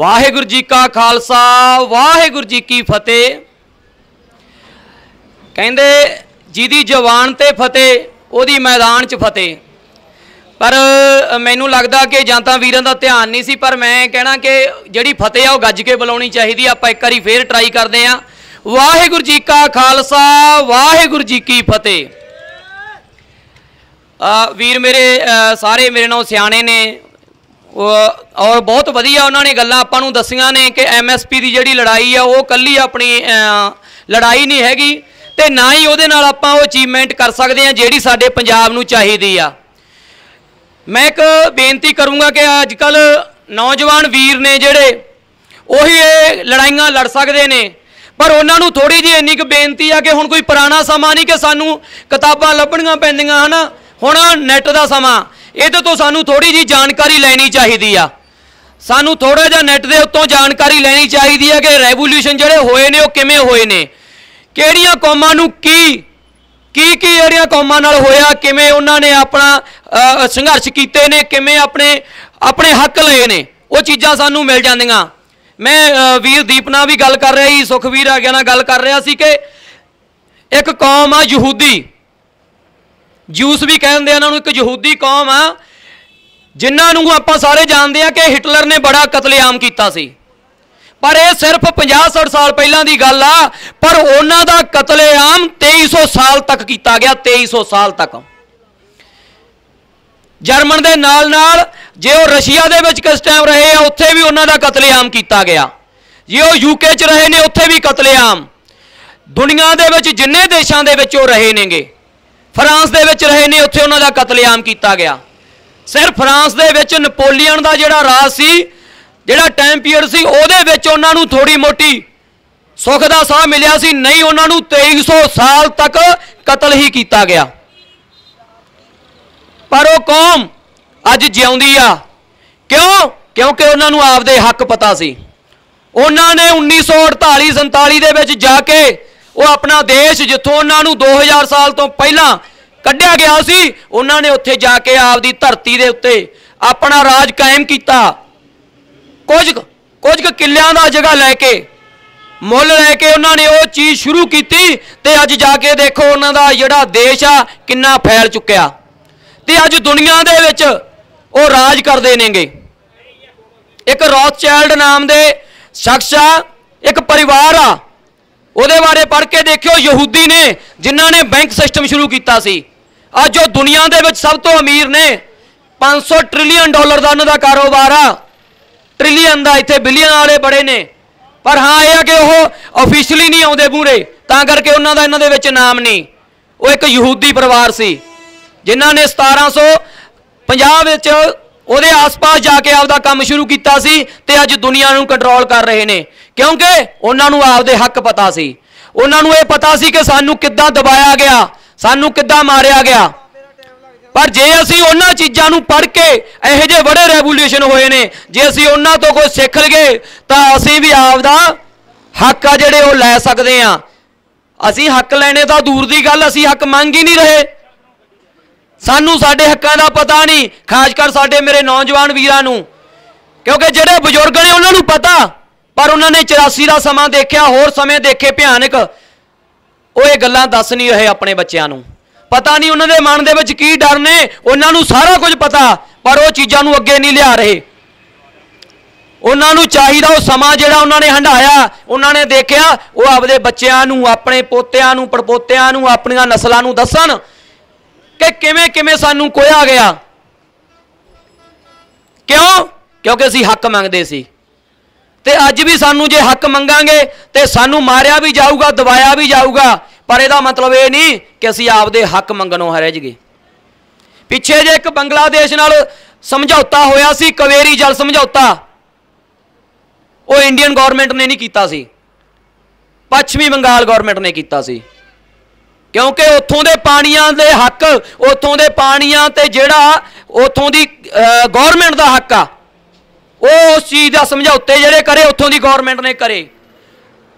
ਵਾਹਿਗੁਰੂ ਜੀ ਕਾ ਖਾਲਸਾ, ਵਾਹਿਗੁਰੂ ਜੀ ਕੀ ਫਤਿਹ। ਕਹਿੰਦੇ, ਜਿਹਦੀ ਜਵਾਨ ਤੇ ਫਤਿਹ, ਉਹਦੀ ਮੈਦਾਨ 'ਚ ਫਤਿਹ। ਪਰ ਮੈਨੂੰ ਲੱਗਦਾ ਕਿ ਜਾਂ ਤਾਂ ਵੀਰਾਂ ਦਾ ਧਿਆਨ ਨਹੀਂ ਸੀ, ਪਰ ਮੈਂ ਕਹਿਣਾ ਕਿ ਜਿਹੜੀ ਫਤਿਹ ਆ, ਉਹ ਗੱਜ ਕੇ ਬੁਲਾਉਣੀ ਚਾਹੀਦੀ ਆਪਾਂ ਇੱਕ ਵਾਰੀ ਫੇਰ ਟਰਾਈ ਕਰਦੇ ਆ ਵਾਹਿਗੁਰੂ ਜੀ ਕਾ ਖਾਲਸਾ, ਵਾਹਿਗੁਰੂ ਜੀ ਕੀ ਫਤਿਹ। ਵੀਰ ਮੇਰੇ ਸਾਰੇ ਮੇਰੇ ਨਾਲ ਸਿਆਣੇ ਨੇ। ਔਰ ਬਹੁਤ ਵਧੀਆ ਉਹਨਾਂ ਨੇ ਗੱਲਾਂ ਆਪਾਂ ਨੂੰ ਦੱਸੀਆਂ ਨੇ ਕਿ ਐਮਐਸਪੀ ਦੀ ਜਿਹੜੀ ਲੜਾਈ ਆ, ਉਹ ਕੱਲੀ ਆਪਣੀ ਲੜਾਈ ਨਹੀਂ ਹੈਗੀ ਤੇ ਨਾ ਹੀ ਉਹਦੇ ਨਾਲ ਆਪਾਂ ਉਹ ਅਚੀਵਮੈਂਟ ਕਰ ਸਕਦੇ ਆ ਜਿਹੜੀ ਸਾਡੇ ਪੰਜਾਬ ਨੂੰ ਚਾਹੀਦੀ ਆ। ਮੈਂ ਇੱਕ ਬੇਨਤੀ ਕਰੂੰਗਾ ਕਿ ਅੱਜ ਕੱਲ ਨੌਜਵਾਨ ਵੀਰ ਨੇ ਜਿਹੜੇ, ਉਹੀ ਇਹ ਲੜਾਈਆਂ ਲੜ ਸਕਦੇ ਨੇ। ਪਰ ਉਹਨਾਂ ਨੂੰ ਥੋੜੀ ਜਿਹੀ ਇੰਨੀ ਕੁ ਬੇਨਤੀ ਆ ਕਿ ਹੁਣ ਕੋਈ ਪੁਰਾਣਾ ਸਮਾਂ ਨਹੀਂ ਕਿ ਸਾਨੂੰ ਕਿਤਾਬਾਂ ਲੱਭਣੀਆਂ ਪੈਂਦੀਆਂ, ਹਨਾ? ਹੁਣ ਨੈਟ ਦਾ ਸਮਾਂ। ਇਹਦੇ ਤੋਂ ਸਾਨੂੰ ਥੋੜੀ ਜਿਹੀ ਜਾਣਕਾਰੀ ਲੈਣੀ ਚਾਹੀਦੀ ਆ। ਸਾਨੂੰ ਥੋੜਾ ਜਿਹਾ ਨੈਟ ਦੇ ਉੱਤੋਂ ਜਾਣਕਾਰੀ ਲੈਣੀ ਚਾਹੀਦੀ ਹੈ ਕਿ ਰੈਵੋਲੂਸ਼ਨ ਜਿਹੜੇ ਹੋਏ ਨੇ ਉਹ ਕਿਵੇਂ ਹੋਏ ਨੇ। ਕਿਹੜੀਆਂ ਕੌਮਾਂ ਨੂੰ ਕੀ ਕੀ ਕੀ ਜਿਹੜੀਆਂ ਕੌਮਾਂ ਨਾਲ ਹੋਇਆ ਕਿਵੇਂ ਉਹਨਾਂ ਨੇ ਆਪਣਾ ਸੰਘਰਸ਼ ਕੀਤੇ ਨੇ ਕਿਵੇਂ ਆਪਣੇ ਆਪਣੇ ਹੱਕ ਲਏ ਨੇ ਉਹ ਚੀਜ਼ਾਂ ਸਾਨੂੰ ਮਿਲ ਜਾਂਦੀਆਂ। ਮੈਂ ਅ, ਵੀਰ ਦੀਪ ਨਾਲ ਵੀ ਗੱਲ ਕਰ ਰਿਹਾ ਸੀ ਸੁਖਵੀਰ ਆ ਗਿਆ ਨਾਲ ਗੱਲ ਕਰ ਰਿਹਾ ਸੀ ਕਿ ਇੱਕ ਕੌਮ ਆ ਯਹੂਦੀ। ਜੂਸ ਵੀ ਕਹਿੰਦੇ ਆ ਉਹਨਾਂ ਨੂੰ ਇੱਕ ਯਹੂਦੀ ਕੌਮ ਆ, ਜਿਨ੍ਹਾਂ ਨੂੰ ਆਪਾਂ ਸਾਰੇ ਜਾਣਦੇ ਆ ਕਿ ਹਿਟਲਰ ਨੇ ਬੜਾ ਕਤਲੇਆਮ ਕੀਤਾ ਸੀ। ਪਰ ਇਹ ਸਿਰਫ 50-60 ਸਾਲ ਪਹਿਲਾਂ ਦੀ ਗੱਲ ਆ, ਪਰ ਉਹਨਾਂ ਦਾ ਕਤਲੇਆਮ 2300 ਸਾਲ ਤੱਕ ਕੀਤਾ ਗਿਆ 2300 ਸਾਲ ਤੱਕ। ਜਰਮਨ ਦੇ ਨਾਲ ਨਾਲ ਜੇ ਉਹ ਰਸ਼ੀਆ ਦੇ ਵਿੱਚ ਕਿਸ ਟਾਈਮ ਰਹੇ ਆ, ਉੱਥੇ ਵੀ ਉਹਨਾਂ ਦਾ ਕਤਲੇਆਮ ਕੀਤਾ ਗਿਆ। ਜੇ ਉਹ ਯੂਕੇ 'ਚ ਰਹੇ ਨੇ, ਉੱਥੇ ਵੀ ਕਤਲੇਆਮ। ਦੁਨੀਆ ਦੇ ਵਿੱਚ ਜਿੰਨੇ ਦੇਸ਼ਾਂ ਦੇ ਵਿੱਚ ਉਹ ਰਹੇ ਨੇਗੇ। ਫਰਾਂਸ ਦੇ ਵਿੱਚ ਰਹੇ ਨੇ, ਉੱਥੇ ਉਹਨਾਂ ਦਾ ਕਤਲੇਆਮ ਕੀਤਾ ਗਿਆ। ਸਿਰਫ ਫਰਾਂਸ ਦੇ ਵਿੱਚ ਨਪੋਲੀਅਨ ਦਾ ਜਿਹੜਾ ਰਾਜ ਸੀ, ਜਿਹੜਾ ਟਾਈਮ ਪੀਰੀਅਡ ਸੀ, ਉਹਦੇ ਵਿੱਚ ਉਹਨਾਂ ਨੂੰ ਥੋੜੀ ਮੋਟੀ ਸੁੱਖ ਦਾ ਸਾਹ ਮਿਲਿਆ ਸੀ, ਨਹੀਂ ਉਹਨਾਂ ਨੂੰ 2300 ਸਾਲ ਤੱਕ ਕਤਲ ਹੀ ਕੀਤਾ ਗਿਆ। ਪਰ ਉਹ ਕੌਮ ਅੱਜ ਜਿਉਂਦੀ ਆ। ਕਿਉਂ? ਕਿਉਂਕਿ ਉਹਨਾਂ ਨੂੰ ਆਪਦੇ ਹੱਕ ਪਤਾ ਸੀ। ਉਹਨਾਂ ਨੇ 1948 47 ਦੇ ਵਿੱਚ ਜਾ ਕੇ ਉਹ ਆਪਣਾ ਦੇਸ਼ ਜਿੱਥੋਂ ਉਹਨਾਂ ਨੂੰ 2000 ਸਾਲ ਤੋਂ ਪਹਿਲਾਂ ਕੱਢਿਆ ਗਿਆ ਸੀ, ਉਹਨਾਂ ਨੇ ਉੱਥੇ ਜਾ ਕੇ ਆਪਦੀ ਧਰਤੀ ਦੇ ਉੱਤੇ ਆਪਣਾ ਰਾਜ ਕਾਇਮ ਕੀਤਾ। ਕੁਝ ਕੁ- ਕੁਝ ਕੁ ਕਿੱਲਿਆਂ ਦਾ ਜਗ੍ਹਾ ਲੈ ਕੇ, ਮੁੱਲ ਲੈ ਕੇ ਉਹਨਾਂ ਨੇ ਉਹ ਚੀਜ਼ ਸ਼ੁਰੂ ਕੀਤੀ ਤੇ ਅੱਜ ਜਾ ਕੇ ਦੇਖੋ ਉਹਨਾਂ ਦਾ ਜਿਹੜਾ ਦੇਸ਼ ਆ, ਕਿੰਨਾ ਫੈਲ ਚੁੱਕਿਆ। ਤੇ ਅੱਜ ਦੁਨੀਆ ਦੇ ਵਿੱਚ ਉਹ ਰਾਜ ਕਰਦੇ ਨੇਗੇ। ਇੱਕ ਰੌਥਚਾਈਲਡ ਨਾਮ ਦੇ ਸ਼ਖਸ ਆ, ਇੱਕ ਪਰਿਵਾਰ ਆ ਉਹਦੇ ਬਾਰੇ ਪੜ੍ਹ ਕੇ ਦੇਖਿਓ, ਯਹੂਦੀ ਨੇ, ਜਿਨ੍ਹਾਂ ਨੇ ਬੈਂਕ ਸਿਸਟਮ ਸ਼ੁਰੂ ਕੀਤਾ ਸੀ। ਅੱਜ ਉਹ ਦੁਨੀਆ ਦੇ ਵਿੱਚ ਸਭ ਤੋਂ ਅਮੀਰ ਨੇ। 500 ਟ੍ਰਿਲੀਅਨ ਡਾਲਰ ਦਾ ਉਹਨਾਂ ਦਾ ਕਾਰੋਬਾਰ ਆ। ਟ੍ਰਿਲੀਅਨ ਦਾ ਇੱਥੇ ਬਿਲੀਅਨ ਵਾਲੇ ਬੜੇ ਨੇ। ਪਰ ਹਾਂ, ਇਹ ਆ ਕਿ ਉਹ ਅਫੀਸ਼ੀਅਲੀ ਨਹੀਂ ਆਉਂਦੇ ਪੂਰੇ। ਤਾਂ ਕਰਕੇ ਉਹਨਾਂ ਦਾ ਇਹਨਾਂ ਦੇ ਵਿੱਚ ਨਾਮ ਨਹੀਂ। ਉਹ ਇੱਕ ਯਹੂਦੀ ਪਰਿਵਾਰ ਸੀ, ਜਿਨ੍ਹਾਂ ਨੇ 1750 ਵਿੱਚ ਉਹਦੇ ਆਸ-ਪਾਸ ਜਾ ਕੇ ਆਪਦਾ ਕੰਮ ਸ਼ੁਰੂ ਕੀਤਾ ਸੀ ਤੇ ਅੱਜ ਦੁਨੀਆ ਨੂੰ ਕੰਟਰੋਲ ਕਰ ਰਹੇ ਨੇ। ਕਿਉਂਕਿ ਉਹਨਾਂ ਨੂੰ ਆਪਦੇ ਹੱਕ ਪਤਾ ਸੀ। ਉਹਨਾਂ ਨੂੰ ਇਹ ਪਤਾ ਸੀ ਕਿ ਸਾਨੂੰ ਕਿੱਦਾਂ ਦਬਾਇਆ ਗਿਆ, ਸਾਨੂੰ ਕਿੱਦਾਂ ਮਾਰਿਆ ਗਿਆ। ਪਰ ਜੇ ਅਸੀਂ ਉਹਨਾਂ ਚੀਜ਼ਾਂ ਨੂੰ ਪੜ੍ਹ ਕੇ ਇਹੋ ਜਿਹੇ ਬੜੇ ਰੈਵੋਲੂਸ਼ਨ ਹੋਏ ਨੇ, ਜੇ ਅਸੀਂ ਉਹਨਾਂ ਤੋਂ ਕੁਝ ਸਿੱਖ ਲਈਏ, ਤਾਂ ਅਸੀਂ ਵੀ ਆਪਦਾ ਹੱਕ ਆ ਜਿਹੜੇ ਉਹ ਲੈ ਸਕਦੇ ਆ ਅਸੀਂ ਹੱਕ ਲੈਣੇ ਤਾਂ ਦੂਰ ਦੀ ਗੱਲ, ਅਸੀਂ ਹੱਕ ਮੰਗ ਹੀ ਨਹੀਂ ਰਹੇ। ਸਾਨੂੰ ਸਾਡੇ ਹੱਕਾਂ ਦਾ ਪਤਾ ਨਹੀਂ, ਖਾਸ ਕਰ ਸਾਡੇ ਮੇਰੇ ਨੌਜਵਾਨ ਵੀਰਾਂ ਨੂੰ। ਕਿਉਂਕਿ ਜਿਹੜੇ ਬਜ਼ੁਰਗ ਨੇ ਉਹਨਾਂ ਨੂੰ ਪਤਾ, ਪਰ ਉਹਨਾਂ ਨੇ 84 ਦਾ ਸਮਾਂ ਦੇਖਿਆ, ਹੋਰ ਸਮੇਂ ਦੇਖੇ ਭਿਆਨਕ, ਉਹ ਇਹ ਗੱਲਾਂ ਦੱਸ ਨਹੀਂ ਰਹੇ ਆਪਣੇ ਬੱਚਿਆਂ ਨੂੰ। ਪਤਾ ਨਹੀਂ ਉਹਨਾਂ ਦੇ ਮਨ ਦੇ ਵਿੱਚ ਕੀ ਡਰ ਨੇ, ਉਹਨਾਂ ਨੂੰ ਸਾਰਾ ਕੁਝ ਪਤਾ, ਪਰ ਉਹ ਚੀਜ਼ਾਂ ਨੂੰ ਅੱਗੇ ਨਹੀਂ ਲਿਆ ਰਹੇ। ਉਹਨਾਂ ਨੂੰ ਚਾਹੀਦਾ ਉਹ ਸਮਾਂ ਜਿਹੜਾ ਉਹਨਾਂ ਨੇ ਹੰਡਾਇਆ ਉਹਨਾਂ ਨੇ ਦੇਖਿਆ, ਉਹ ਆਪਦੇ ਬੱਚਿਆਂ ਨੂੰ, ਆਪਣੇ ਪੋਤਿਆਂ ਨੂੰ, ਪੜਪੋਤਿਆਂ ਨੂੰ, ਆਪਣੀਆਂ ਨਸਲਾਂ ਨੂੰ ਦੱਸਣ। ਕਿ ਕਿਵੇਂ ਕਿਵੇਂ ਸਾਨੂੰ ਕੋਇਆ ਗਿਆ? ਕਿਉਂ? ਕਿਉਂਕਿ ਅਸੀਂ ਹੱਕ ਮੰਗਦੇ ਸੀ। ਤੇ ਅੱਜ ਵੀ ਸਾਨੂੰ ਜੇ ਹੱਕ ਮੰਗਾਂਗੇ, ਤੇ ਸਾਨੂੰ ਮਾਰਿਆ ਵੀ ਜਾਊਗਾ ਦਬਾਇਆ ਵੀ ਜਾਊਗਾ। ਪਰ ਇਹਦਾ ਮਤਲਬ ਇਹ ਨਹੀਂ ਕਿ ਅਸੀਂ ਆਪਦੇ ਹੱਕ ਮੰਗਣੋਂ ਹਰਜ ਗਏ। ਪਿੱਛੇ ਜੇ ਇੱਕ ਬੰਗਲਾਦੇਸ਼ ਨਾਲ ਸਮਝੌਤਾ ਹੋਇਆ ਸੀ, ਕਵੇਰੀ ਜਲ ਸਮਝੌਤਾ। ਉਹ ਇੰਡੀਅਨ ਗਵਰਨਮੈਂਟ ਨੇ ਨਹੀਂ ਕੀਤਾ ਸੀ। ਪੱਛਮੀ ਬੰਗਾਲ ਗਵਰਨਮੈਂਟ ਨੇ ਕੀਤਾ ਸੀ। ਕਿਉਂਕਿ ਉੱਥੋਂ ਦੇ ਪਾਣੀਆਂ ਦੇ ਹੱਕ, ਉੱਥੋਂ ਦੇ ਪਾਣੀਆਂ ਤੇ ਜਿਹੜਾ ਉੱਥੋਂ ਦੀ ਗਵਰਨਮੈਂਟ ਦਾ ਹੱਕ ਆ, ਉਹ ਉਸ ਚੀਜ਼ ਦਾ ਸਮਝੌਤੇ ਜਿਹੜੇ ਕਰੇ, ਉੱਥੋਂ ਦੀ ਗਵਰਨਮੈਂਟ ਨੇ ਕਰੇ।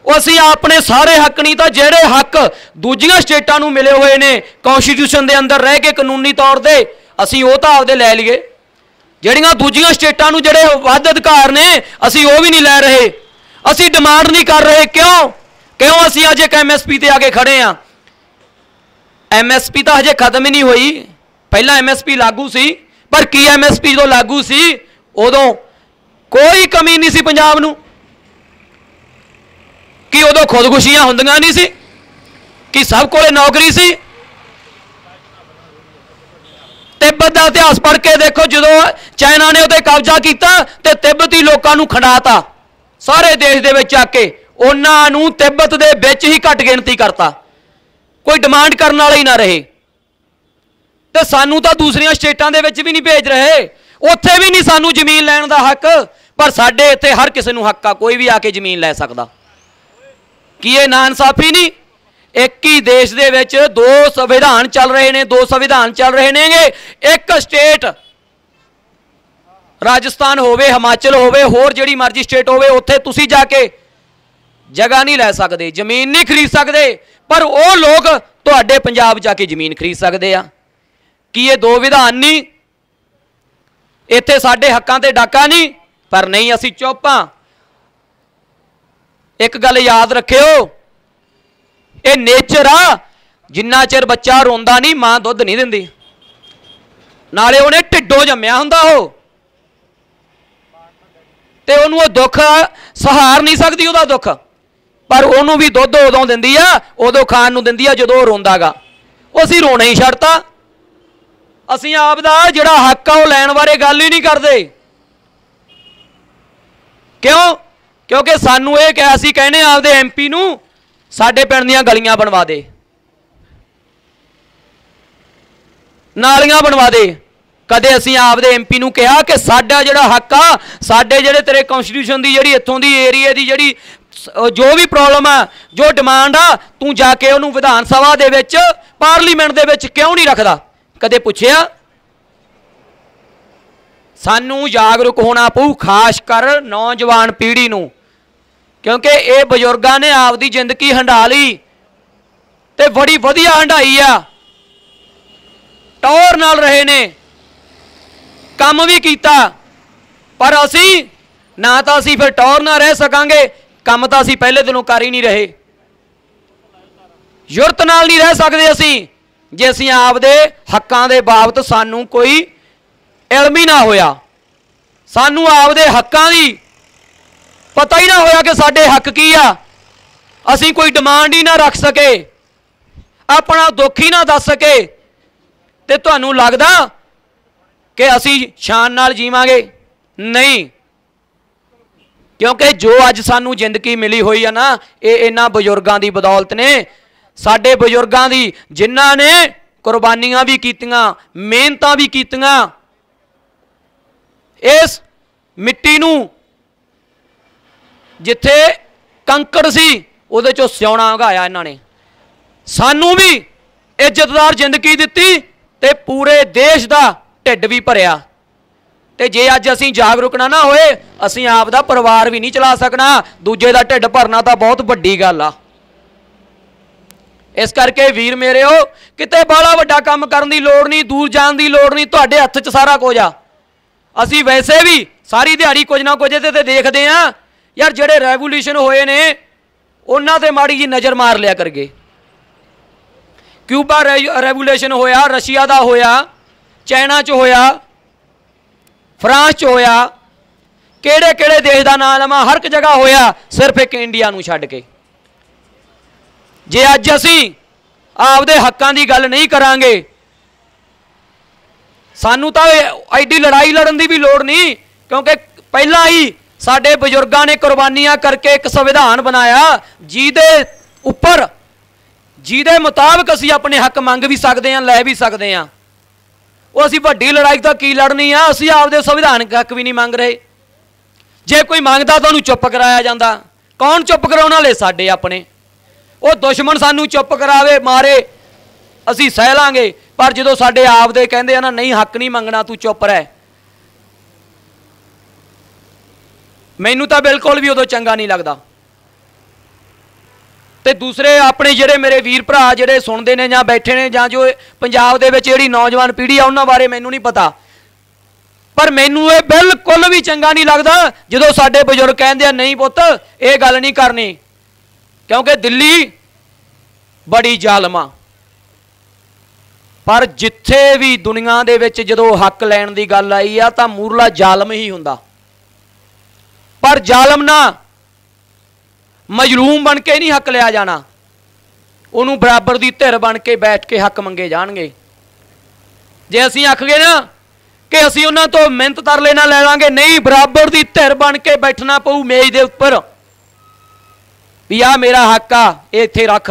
ਉਹ ਅਸੀਂ ਆਪਣੇ ਸਾਰੇ ਹੱਕ ਨਹੀਂ ਤਾਂ ਜਿਹੜੇ ਹੱਕ ਦੂਜੀਆਂ ਸਟੇਟਾਂ ਨੂੰ ਮਿਲੇ ਹੋਏ ਨੇ ਕਨਸਟੀਟਿਊਸ਼ਨ ਦੇ ਅੰਦਰ ਰਹਿ ਕੇ ਕਾਨੂੰਨੀ ਤੌਰ ਤੇ, ਅਸੀਂ ਉਹ ਤਾਂ ਆਪਦੇ ਲੈ ਲਈਏ। ਜਿਹੜੀਆਂ ਦੂਜੀਆਂ ਸਟੇਟਾਂ ਨੂੰ ਜਿਹੜੇ ਵੱਧ ਅਧਿਕਾਰ ਨੇ, ਅਸੀਂ ਉਹ ਵੀ ਨਹੀਂ ਲੈ ਰਹੇ। ਅਸੀਂ ਡਿਮਾਂਡ ਨਹੀਂ ਕਰ ਰਹੇ। ਕਿਉਂ? ਕਿਉਂ ਅਸੀਂ ਅੱਜ ਇੱਕ ਐਮਐਸਪੀ ਤੇ ਆ ਕੇ ਖੜੇ ਆ? ਐਮਐਸਪੀ ਤਾਂ ਹਜੇ ਖਤਮ ਹੀ ਨਹੀਂ ਹੋਈ। ਪਹਿਲਾਂ ਐਮਐਸਪੀ ਲਾਗੂ ਸੀ, ਪਰ ਕੀ ਐਮਐਸਪੀ ਜਦੋਂ ਲਾਗੂ ਸੀ, ਉਦੋਂ ਕੋਈ ਕਮੀ ਨਹੀਂ ਸੀ ਪੰਜਾਬ ਨੂੰ। ਕਿ ਉਦੋਂ ਖੁਦਕੁਸ਼ੀਆਂ ਹੁੰਦੀਆਂ ਨਹੀਂ ਸੀ? ਕਿ ਸਭ ਕੋਲੇ ਨੌਕਰੀ ਸੀ? ਤਿੱਬਤ ਦਾ ਇਤਿਹਾਸ ਪੜ੍ਹ ਕੇ ਦੇਖੋ, ਜਦੋਂ ਚਾਈਨਾ ਨੇ ਉਹਦੇ ਕਬਜ਼ਾ ਕੀਤਾ ਤੇ ਤਿੱਬਤੀ ਲੋਕਾਂ ਨੂੰ ਖੰਡਾਤਾ, ਸਾਰੇ ਦੇਸ਼ ਦੇ ਵਿੱਚ ਆ ਕੇ, ਉਹਨਾਂ ਨੂੰ ਤਿੱਬਤ ਦੇ ਵਿੱਚ ਹੀ ਘੱਟ ਗਿਣਤੀ ਕਰਤਾ। ਕੋਈ ਡਿਮਾਂਡ ਕਰਨ ਵਾਲਾ ਹੀ ਨਾ ਰਹੇ। ਤੇ ਸਾਨੂੰ ਤਾਂ ਦੂਸਰੀਆਂ ਸਟੇਟਾਂ ਦੇ ਵਿੱਚ ਵੀ ਨਹੀਂ ਭੇਜ ਰਹੇ। ਉੱਥੇ ਵੀ ਨਹੀਂ ਸਾਨੂੰ ਜ਼ਮੀਨ ਲੈਣ ਦਾ ਹੱਕ, ਪਰ ਸਾਡੇ ਇੱਥੇ ਹਰ ਕਿਸੇ ਨੂੰ ਹੱਕ ਆ, ਕੋਈ ਵੀ ਆ ਕੇ ਜ਼ਮੀਨ ਲੈ ਸਕਦਾ। ਕੀ ਇਹ ਨਾ ਇਨਸਾਫੀ ਨਹੀਂ? ਇੱਕ ਹੀ ਦੇਸ਼ ਦੇ ਵਿੱਚ ਦੋ ਸੰਵਿਧਾਨ ਚੱਲ ਰਹੇ ਨੇ, ਦੋ ਸੰਵਿਧਾਨ ਚੱਲ ਰਹੇ ਨੇਗੇ। ਇੱਕ ਸਟੇਟ ਰਾਜਸਥਾਨ ਹੋਵੇ, ਹਿਮਾਚਲ ਹੋਵੇ, ਹੋਰ ਜਿਹੜੀ ਮਰਜ਼ੀ ਸਟੇਟ ਹੋਵੇ, ਉੱਥੇ ਤੁਸੀਂ ਜਾ ਕੇ ਜਗ੍ਹਾ ਨਹੀਂ ਲੈ ਸਕਦੇ, ਜ਼ਮੀਨ ਨਹੀਂ ਖਰੀਦ ਸਕਦੇ। ਪਰ ਉਹ ਲੋਕ ਤੁਹਾਡੇ ਪੰਜਾਬ ਜਾ ਕੇ ਜ਼ਮੀਨ ਖਰੀਦ ਸਕਦੇ ਆ। ਕੀ ਇਹ ਦੋ ਵਿਧਾਨ ਨਹੀਂ? ਇੱਥੇ ਸਾਡੇ ਹੱਕਾਂ ਤੇ ਡਾਕਾ ਨਹੀਂ, ਪਰ ਨਹੀਂ ਅਸੀਂ ਚੁੱਪ। ਇੱਕ ਗੱਲ ਯਾਦ ਰੱਖਿਓ, ਇਹ ਨੇਚਰ ਆ, ਜਿੰਨਾ ਚਿਰ ਬੱਚਾ ਰੋਂਦਾ ਨਹੀਂ, ਮਾਂ ਦੁੱਧ ਨਹੀਂ ਦਿੰਦੀ। ਨਾਲੇ ਉਹਨੇ ਢਿੱਡੋਂ ਜੰਮਿਆ ਹੁੰਦਾ ਉਹ। ਤੇ ਉਹਨੂੰ ਉਹ ਦੁੱਖ ਸਹਾਰ ਨਹੀਂ ਸਕਦੀ ਉਹਦਾ ਦੁੱਖ। ਪਰ ਉਹਨੂੰ ਵੀ ਦੁੱਧ ਉਦੋਂ ਦਿੰਦੀ ਆ, ਉਦੋਂ ਖਾਣ ਨੂੰ ਦਿੰਦੀ ਆ ਜਦੋਂ ਉਹ ਰੋਂਦਾਗਾ। ਉਹ ਅਸੀਂ ਰੋਣਾ ਹੀ ਛੱਡਤਾ। ਅਸੀਂ ਆਪ ਦਾ ਜਿਹੜਾ ਹੱਕ ਆ ਉਹ ਲੈਣ ਬਾਰੇ ਗੱਲ ਹੀ ਨਹੀਂ ਕਰਦੇ। ਕਿਉਂ? ਕਿਉਂਕਿ ਸਾਨੂੰ ਇਹ ਕਹਿ ਅਸੀਂ ਕਹਿੰਦੇ ਆਪਦੇ ਐਮਪੀ ਨੂੰ ਸਾਡੇ ਪਿੰਡ ਦੀਆਂ ਗਲੀਆਂ ਬਣਵਾ ਦੇ। ਨਾਲੀਆਂ ਬਣਵਾ ਦੇ। ਕਦੇ ਅਸੀਂ ਆਪਦੇ ਐਮਪੀ ਨੂੰ ਕਿਹਾ ਕਿ ਸਾਡਾ ਜਿਹੜਾ ਹੱਕ ਆ, ਸਾਡੇ ਜਿਹੜੇ ਤੇਰੇ ਕਨਸਟੀਟਿਊਸ਼ਨ ਦੀ ਜਿਹੜੀ ਇੱਥੋਂ ਦੀ ਏਰੀਆ ਦੀ ਜਿਹੜੀ ਜੋ ਵੀ ਪ੍ਰੋਬਲਮ ਆ, ਜੋ ਡਿਮਾਂਡ ਆ, ਤੂੰ ਜਾ ਕੇ ਉਹਨੂੰ ਵਿਧਾਨ ਸਭਾ ਦੇ ਵਿੱਚ ਪਾਰਲੀਮੈਂਟ ਦੇ ਵਿੱਚ ਕਿਉਂ ਨਹੀਂ ਰੱਖਦਾ? ਕਦੇ ਪੁੱਛਿਆ? ਸਾਨੂੰ ਜਾਗਰੂਕ ਹੋਣਾ ਪਊ, ਖਾਸ ਕਰ ਨੌਜਵਾਨ ਪੀੜ੍ਹੀ ਨੂੰ। ਕਿਉਂਕਿ ਇਹ ਬਜ਼ੁਰਗਾਂ ਨੇ ਆਪਦੀ ਜ਼ਿੰਦਗੀ ਹੰਢਾ ਲਈ ਤੇ ਬੜੀ ਵਧੀਆ ਹੰਢਾਈ ਆ। ਟੌਰ ਨਾਲ ਰਹੇ ਨੇ। ਕੰਮ ਵੀ ਕੀਤਾ। ਪਰ ਅਸੀਂ ਨਾ ਤਾਂ ਅਸੀਂ ਫਿਰ ਟੌਰ ਨਾਲ ਰਹਿ ਸਕਾਂਗੇ ਕੰਮ ਤਾਂ ਅਸੀਂ ਪਹਿਲੇ ਦਿਨੋਂ ਕਰ ਹੀ ਨਹੀਂ ਰਹੇ। ਯੁਰਤ ਨਾਲ ਨਹੀਂ ਰਹਿ ਸਕਦੇ ਅਸੀਂ, ਜੇ ਅਸੀਂ ਆਪਦੇ ਹੱਕਾਂ ਦੇ ਬਾਬਤ ਸਾਨੂੰ ਕੋਈ ਇਲਮ ਹੀ ਨਾ ਹੋਇਆ। ਸਾਨੂੰ ਆਪਦੇ ਹੱਕਾਂ ਦੀ ਪਤਾ ਹੀ ਨਾ ਹੋਇਆ ਕਿ ਸਾਡੇ ਹੱਕ ਕੀ ਆ। ਅਸੀਂ ਕੋਈ ਡਿਮਾਂਡ ਹੀ ਨਾ ਰੱਖ ਸਕੇ, ਆਪਣਾ ਦੁੱਖ ਹੀ ਨਾ ਦੱਸ ਸਕੇ। ਤੇ ਤੁਹਾਨੂੰ ਲੱਗਦਾ ਕਿ ਅਸੀਂ ਸ਼ਾਨ ਨਾਲ ਜੀਵਾਂਗੇ? ਨਹੀਂ। ਕਿਉਂਕਿ ਜੋ ਅੱਜ ਸਾਨੂੰ ਜ਼ਿੰਦਗੀ ਮਿਲੀ ਹੋਈ ਆ ਨਾ, ਇਹ ਇਹਨਾਂ ਬਜ਼ੁਰਗਾਂ ਦੀ ਬਦੌਲਤ ਨੇ। ਸਾਡੇ ਬਜ਼ੁਰਗਾਂ ਦੀ ਜਿਨ੍ਹਾਂ ਨੇ ਕੁਰਬਾਨੀਆਂ ਵੀ ਕੀਤੀਆਂ, ਮਿਹਨਤਾਂ ਵੀ ਕੀਤੀਆਂ, ਇਸ ਮਿੱਟੀ ਨੂੰ ਜਿੱਥੇ ਕੰਕੜ ਸੀ, ਉਹਦੇ ਚੋਂ ਸਿਉਣਾ ਉਗਾਇਆ ਇਹਨਾਂ ਨੇ। ਸਾਨੂੰ ਵੀ ਇੱਜ਼ਤਦਾਰ ਜ਼ਿੰਦਗੀ ਦਿੱਤੀ ਤੇ ਪੂਰੇ ਦੇਸ਼ ਦਾ ਢਿੱਡ ਵੀ ਭਰਿਆ। ਤੇ ਜੇ ਅੱਜ ਅਸੀਂ ਜਾਗਰੂਕ ਨਾ ਨਾ ਹੋਏ, ਅਸੀਂ ਆਪ ਦਾ ਪਰਿਵਾਰ ਵੀ ਨਹੀਂ ਚਲਾ ਸਕਣਾ। ਦੂਜੇ ਦਾ ਢਿੱਡ ਭਰਨਾ ਤਾਂ ਬਹੁਤ ਵੱਡੀ ਗੱਲ ਆ। ਇਸ ਕਰਕੇ ਵੀਰ ਮੇਰਿਓ ਕਿਤੇ ਬਾਲਾ ਵੱਡਾ ਕੰਮ ਕਰਨ ਦੀ ਲੋੜ ਨਹੀਂ, ਦੂਰ ਜਾਣ ਦੀ ਲੋੜ ਨਹੀਂ, ਤੁਹਾਡੇ ਹੱਥ 'ਚ ਸਾਰਾ ਕੁਝ ਆ। ਅਸੀਂ ਵੈਸੇ ਵੀ ਸਾਰੀ ਦਿਹਾੜੀ ਕੁਝ ਨਾ ਕੁਝ ਇਹਦੇ ਤੇ ਦੇਖਦੇ ਆ। ਯਾਰ ਜਿਹੜੇ ਰੈਵੋਲੂਸ਼ਨ ਹੋਏ ਨੇ, ਉਹਨਾਂ ਤੇ ਮਾੜੀ ਜੀ ਨਜ਼ਰ ਮਾਰ ਲਿਆ ਕਰਗੇ। ਕਿਊਬਾ ਰੈਵੋਲੂਸ਼ਨ ਹੋਇਆ, ਰਸ਼ੀਆ ਦਾ ਹੋਇਆ, ਚਾਈਨਾ 'ਚ ਹੋਇਆ ਫਰਾਂਸ 'ਚ ਹੋਇਆ, ਕਿਹੜੇ ਕਿਹੜੇ ਦੇਸ਼ ਦਾ ਨਾਮ ਲਵਾਂ, ਹਰ ਇੱਕ ਜਗ੍ਹਾ ਹੋਇਆ, ਸਿਰਫ ਇੱਕ ਇੰਡੀਆ ਨੂੰ ਛੱਡ ਕੇ। ਜੇ ਅੱਜ ਅਸੀਂ ਆਪਦੇ ਹੱਕਾਂ ਦੀ ਗੱਲ ਨਹੀਂ ਕਰਾਂਗੇ, ਸਾਨੂੰ ਤਾਂ ਐਡੀ ਲੜਾਈ ਲੜਨ ਦੀ ਵੀ ਲੋੜ ਨਹੀਂ, ਕਿਉਂਕਿ ਪਹਿਲਾਂ ਹੀ ਸਾਡੇ ਬਜ਼ੁਰਗਾਂ ਨੇ ਕੁਰਬਾਨੀਆਂ ਕਰਕੇ ਇੱਕ ਸੰਵਿਧਾਨ ਬਣਾਇਆ, ਜਿਹਦੇ ਉੱਪਰ, ਜਿਹਦੇ ਮੁਤਾਬਕ ਅਸੀਂ ਆਪਣੇ ਹੱਕ ਮੰਗ ਵੀ ਸਕਦੇ ਹਾਂ, ਲੈ ਵੀ ਸਕਦੇ ਹਾਂ। ਉਹ ਅਸੀਂ ਵੱਡੀ ਲੜਾਈ ਤਾਂ ਕੀ ਲੜਨੀ ਆ? ਅਸੀਂ ਆਪਦੇ ਸੰਵਿਧਾਨਕ ਹੱਕ ਵੀ ਨਹੀਂ ਮੰਗ ਰਹੇ। ਜੇ ਕੋਈ ਮੰਗਦਾ ਤਾਂ ਉਹਨੂੰ ਚੁੱਪ ਕਰਾਇਆ ਜਾਂਦਾ। ਕੌਣ ਚੁੱਪ ਕਰਾਉਣ ਵਾਲੇ? ਸਾਡੇ ਆਪਣੇ। ਉਹ ਦੁਸ਼ਮਣ ਸਾਨੂੰ ਚੁੱਪ ਕਰਾਵੇ, ਮਾਰੇ, ਅਸੀਂ ਸਹਿ ਲਾਂਗੇ। ਪਰ ਜਦੋਂ ਸਾਡੇ ਆਪ ਦੇ ਕਹਿੰਦੇ ਆ ਨਾ, ਨਹੀਂ, ਹੱਕ ਨਹੀਂ ਮੰਗਣਾ, ਤੂੰ ਚੁੱਪ ਰਹਿ। ਮੈਨੂੰ ਤਾਂ ਬਿਲਕੁਲ ਵੀ ਉਦੋਂ ਚੰਗਾ ਨਹੀਂ ਲੱਗਦਾ। ਤੇ ਦੂਸਰੇ ਆਪਣੇ ਜਿਹੜੇ ਮੇਰੇ ਵੀਰ ਭਰਾ ਜਿਹੜੇ ਸੁਣਦੇ ਨੇ ਜਾਂ ਬੈਠੇ ਨੇ ਜਾਂ ਜੋ ਪੰਜਾਬ ਦੇ ਵਿੱਚ ਜਿਹੜੀ ਨੌਜਵਾਨ ਪੀੜ੍ਹੀ ਆ, ਉਹਨਾਂ ਬਾਰੇ ਮੈਨੂੰ ਨਹੀਂ ਪਤਾ। ਪਰ ਮੈਨੂੰ ਇਹ ਬਿਲਕੁਲ ਵੀ ਚੰਗਾ ਨਹੀਂ ਲੱਗਦਾ ਜਦੋਂ ਸਾਡੇ ਬਜ਼ੁਰਗ ਕਹਿੰਦੇ ਆ, ਨਹੀਂ ਪੁੱਤ, ਇਹ ਗੱਲ ਨਹੀਂ ਕਰਨੀ। ਕਿਉਂਕਿ ਦਿੱਲੀ ਬੜੀ ਜ਼ਾਲਮਾ ਪਰ ਜਿੱਥੇ ਵੀ ਦੁਨੀਆ ਦੇ ਵਿੱਚ ਜਦੋਂ ਹੱਕ ਲੈਣ ਦੀ ਗੱਲ ਆਈ ਆ, ਤਾਂ ਮੂਰਲਾ ਜ਼ਾਲਮ ਹੀ ਹੁੰਦਾ। ਪਰ ਜ਼ਾਲਮ ਨਾ ਮਜਲੂਮ ਬਣ ਕੇ ਨਹੀਂ ਹੱਕ ਲਿਆ ਜਾਣਾ। ਉਹਨੂੰ ਬਰਾਬਰ ਦੀ ਧਿਰ ਬਣ ਕੇ ਬੈਠ ਕੇ ਹੱਕ ਮੰਗੇ ਜਾਣਗੇ। ਜੇ ਅਸੀਂ ਆਖ ਗਏ ਨਾ ਕਿ ਅਸੀਂ ਉਹਨਾਂ ਤੋਂ ਮਿਹਨਤ ਤਰਲੇ ਨਾਲ ਲੈ ਲਾਂਗੇ, ਨਹੀਂ, ਬਰਾਬਰ ਦੀ ਧਿਰ ਬਣ ਕੇ ਬੈਠਣਾ ਪਊ ਮੇਜ਼ ਦੇ ਉੱਪਰ। ਵੀ ਆ ਮੇਰਾ ਹੱਕ ਆ, ਇਹ ਇੱਥੇ ਰੱਖ।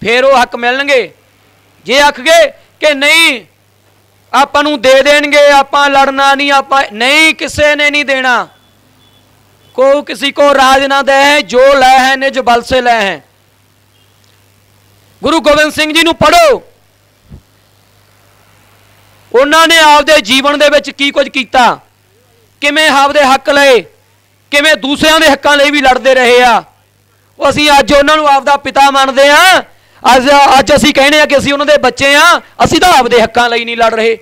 ਫੇਰ ਉਹ ਹੱਕ ਮਿਲਣਗੇ। ਜੇ ਆਖ ਗਏ ਕਿ ਨਹੀਂ, ਆਪਾਂ ਨੂੰ ਦੇ ਦੇਣਗੇ, ਆਪਾਂ ਲੜਨਾ ਨਹੀਂ, ਆਪਾਂ ਨਹੀਂ, ਕਿਸੇ ਨੇ ਨਹੀਂ ਦੇਣਾ। को किसी को राज ना दे है जो ਲੈ ਹੈ ਨਿਜ ਬਲ ਸੇ ਲੈ ਹੈ ਗੁਰੂ ਗੋਬਿੰਦ ਸਿੰਘ ਜੀ ਨੂੰ ਪੜੋ ਉਹਨਾਂ ਨੇ ਆਪਦੇ ਜੀਵਨ ਦੇ ਵਿੱਚ ਕੀ ਕੁਝ ਕੀਤਾ ਕਿਵੇਂ ਆਪਦੇ ਹੱਕ ਲਏ ਕਿਵੇਂ ਦੂਸਰਿਆਂ ਦੇ ਹੱਕਾਂ ਲਈ ਵੀ ਲੜਦੇ ਰਹੇ ਆ ਉਹ ਅਸੀਂ ਅੱਜ ਉਹਨਾਂ ਨੂੰ ਆਪਦਾ ਪਿਤਾ ਮੰਨਦੇ ਆ ਅੱਜ ਅੱਜ ਅਸੀਂ ਕਹਿੰਦੇ ਆ ਕਿ ਅਸੀਂ ਉਹਨਾਂ ਦੇ ਬੱਚੇ ਆ ਅਸੀਂ ਤਾਂ ਆਪਦੇ ਹੱਕਾਂ ਲਈ ਨਹੀਂ ਲੜ ਰਹੇ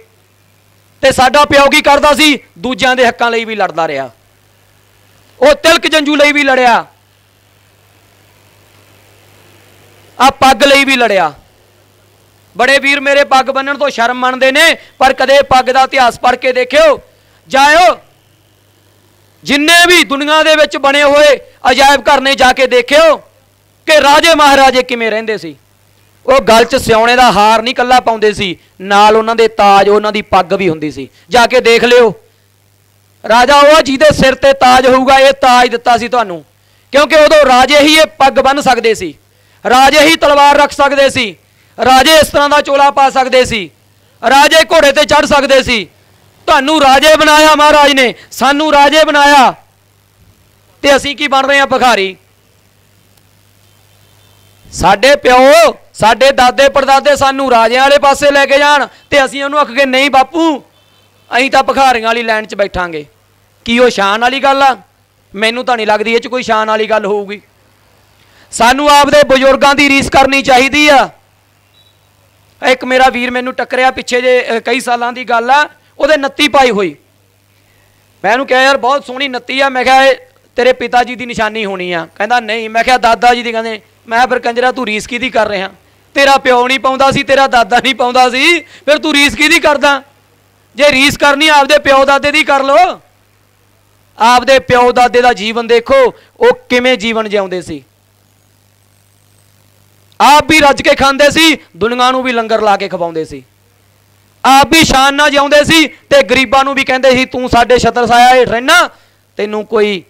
ਤੇ ਸਾਡਾ ਪਿਓ ਕੀ ਕਰਦਾ ਸੀ ਦੂਜਿਆਂ ਦੇ ਹੱਕਾਂ ਲਈ ਵੀ ਲੜਦਾ ਰਿਹਾ ਉਹ ਤਿਲਕ ਜੰਜੂ ਲਈ ਵੀ ਲੜਿਆ। ਆ ਪੱਗ ਲਈ ਵੀ ਲੜਿਆ। ਬੜੇ ਵੀਰ ਮੇਰੇ ਪੱਗ ਬੰਨਣ ਤੋਂ ਸ਼ਰਮ ਮੰਨਦੇ ਨੇ, ਪਰ ਕਦੇ ਪੱਗ ਦਾ ਇਤਿਹਾਸ ਪੜ੍ਹ ਕੇ ਦੇਖਿਓ। ਜਾਇਓ। ਜਿੰਨੇ ਵੀ ਦੁਨੀਆ ਦੇ ਵਿੱਚ ਬਣੇ ਹੋਏ ਅਜਾਇਬ ਘਰ ਨੇ ਜਾ ਕੇ ਦੇਖਿਓ ਕਿ ਰਾਜੇ ਮਹਾਰਾਜੇ ਕਿਵੇਂ ਰਹਿੰਦੇ ਸੀ। ਉਹ ਗਲ 'ਚ ਸਿਉਣੇ ਦਾ ਹਾਰ ਨਹੀਂ ਕੱਲਾ ਪਾਉਂਦੇ ਸੀ, ਨਾਲ ਉਹਨਾਂ ਦੇ ਤਾਜ, ਉਹਨਾਂ ਦੀ ਪੱਗ ਵੀ ਹੁੰਦੀ ਸੀ। ਜਾ ਕੇ ਦੇਖ ਲਿਓ। ਰਾਜਾ ਉਹ ਜਿਹਦੇ ਸਿਰ ਤੇ ਤਾਜ ਹੋਊਗਾ, ਇਹ ਤਾਜ ਦਿੱਤਾ ਸੀ ਤੁਹਾਨੂੰ। ਕਿਉਂਕਿ ਉਦੋਂ ਰਾਜੇ ਹੀ ਇਹ ਪੱਗ ਬੰਨ ਸਕਦੇ ਸੀ। ਰਾਜੇ ਹੀ ਤਲਵਾਰ ਰੱਖ ਸਕਦੇ ਸੀ। ਰਾਜੇ ਇਸ ਤਰ੍ਹਾਂ ਦਾ ਚੋਲਾ ਪਾ ਸਕਦੇ ਸੀ। ਰਾਜੇ ਘੋੜੇ ਤੇ ਚੜ ਸਕਦੇ ਸੀ। ਤੁਹਾਨੂੰ ਰਾਜੇ ਬਣਾਇਆ ਮਹਾਰਾਜ ਨੇ, ਸਾਨੂੰ ਰਾਜੇ ਬਣਾਇਆ। ਤੇ ਅਸੀਂ ਕੀ ਬਣ ਰਹੇ ਹਾਂ ਭਖਾਰੀ? ਸਾਡੇ ਪਿਓ, ਸਾਡੇ ਦਾਦੇ ਪੜਦਾਦੇ ਸਾਨੂੰ ਰਾਜਿਆਂ ਵਾਲੇ ਪਾਸੇ ਲੈ ਕੇ ਜਾਣ ਤੇ ਅਸੀਂ ਉਹਨੂੰ ਆਖ ਕੇ ਨਹੀਂ ਬਾਪੂ, ਅਸੀਂ ਤਾਂ ਭਖਾਰੀਆਂ ਵਾਲੀ ਲਾਈਨ 'ਚ ਬੈਠਾਂਗੇ। ਕੀ ਉਹ ਸ਼ਾਨ ਵਾਲੀ ਗੱਲ ਆ? ਮੈਨੂੰ ਤਾਂ ਨਹੀਂ ਲੱਗਦੀ ਇਹ 'ਚ ਕੋਈ ਸ਼ਾਨ ਵਾਲੀ ਗੱਲ ਹੋਊਗੀ। ਸਾਨੂੰ ਆਪਦੇ ਬਜ਼ੁਰਗਾਂ ਦੀ ਰੀਸ ਕਰਨੀ ਚਾਹੀਦੀ ਆ। ਇੱਕ ਮੇਰਾ ਵੀਰ ਮੈਨੂੰ ਟੱਕਰਿਆ ਪਿੱਛੇ ਜੇ ਕਈ ਸਾਲਾਂ ਦੀ ਗੱਲ ਆ, ਉਹਦੇ ਨੱਤੀ ਪਾਈ ਹੋਈ। ਮੈਂ ਉਹਨੂੰ ਕਿਹਾ, ਯਾਰ, ਬਹੁਤ ਸੋਹਣੀ ਨੱਤੀ ਆ। ਮੈਂ ਕਿਹਾ, ਇਹ ਤੇਰੇ ਪਿਤਾ ਜੀ ਦੀ ਨਿਸ਼ਾਨੀ ਹੋਣੀ ਆ। ਕਹਿੰਦਾ, ਨਹੀਂ। ਮੈਂ ਕਿਹਾ, ਦਾਦਾ ਜੀ ਦੀ। ਕਹਿੰਦੇ, ਮੈਂ ਫਿਰ ਕੰਜਰਾ, ਤੂੰ ਰੀਸ ਕਿਹਦੀ ਕਰ ਰਿਹਾ? ਤੇਰਾ ਪਿਓ ਨਹੀਂ ਪਾਉਂਦਾ ਸੀ, ਤੇਰਾ ਦਾਦਾ ਨਹੀਂ ਪਾਉਂਦਾ ਸੀ। ਫਿਰ ਤੂੰ ਰੀਸ ਕਿਹਦੀ ਕਰਦਾ? ਜੇ ਰੀਸ ਕਰਨੀ ਆਪਦੇ ਪਿਓ ਦਾਦੇ ਦੀ ਕਰ ਲੋ ਆਪਦੇ ਪਿਓ ਦਾਦੇ ਦਾ ਜੀਵਨ ਦੇਖੋ, ਉਹ ਕਿਵੇਂ ਜੀਵਨ ਜਿਉਂਦੇ ਸੀ। ਆਪ ਵੀ ਰੱਜ ਕੇ ਖਾਂਦੇ ਸੀ, ਦੁਨੀਆ ਨੂੰ ਵੀ ਲੰਗਰ ਲਾ ਕੇ ਖਵਾਉਂਦੇ ਸੀ। ਆਪ ਵੀ ਸ਼ਾਨ ਨਾਲ ਜਿਉਂਦੇ ਸੀ ਤੇ ਗਰੀਬਾਂ ਨੂੰ ਵੀ ਕਹਿੰਦੇ ਸੀ, ਤੂੰ ਸਾਡੇ ਛਤਰ ਸਾਇਆ ਹੇਠ ਰਹਿਣਾ, ਤੈਨੂੰ ਕੋਈ